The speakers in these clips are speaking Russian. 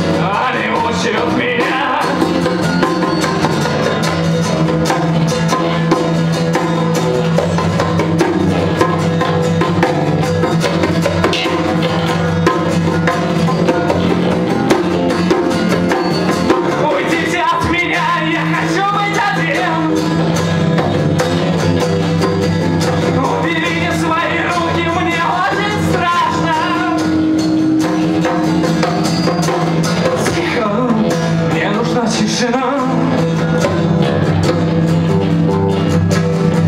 I don't want you to be? тишина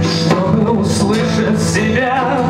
Чтобы услышать себя?